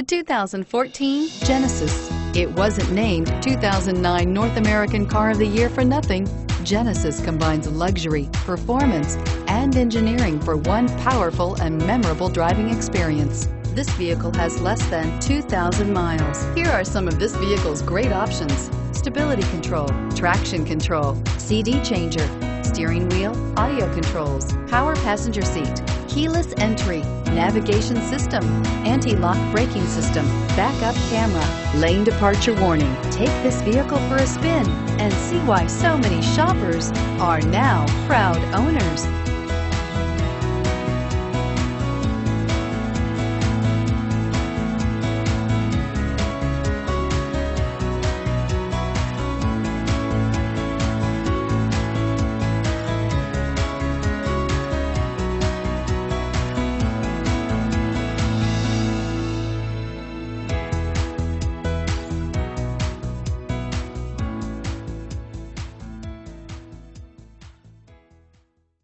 The 2014 Genesis. It wasn't named 2009 North American Car of the Year for nothing. Genesis combines luxury, performance, and engineering for one powerful and memorable driving experience. This vehicle has less than 2,000 miles. Here are some of this vehicle's great options. Stability control, traction control, CD changer, steering wheel, audio controls, power passenger seat, keyless entry, navigation system, anti-lock braking system, backup camera, lane departure warning. Take this vehicle for a spin and see why so many shoppers are now proud owners.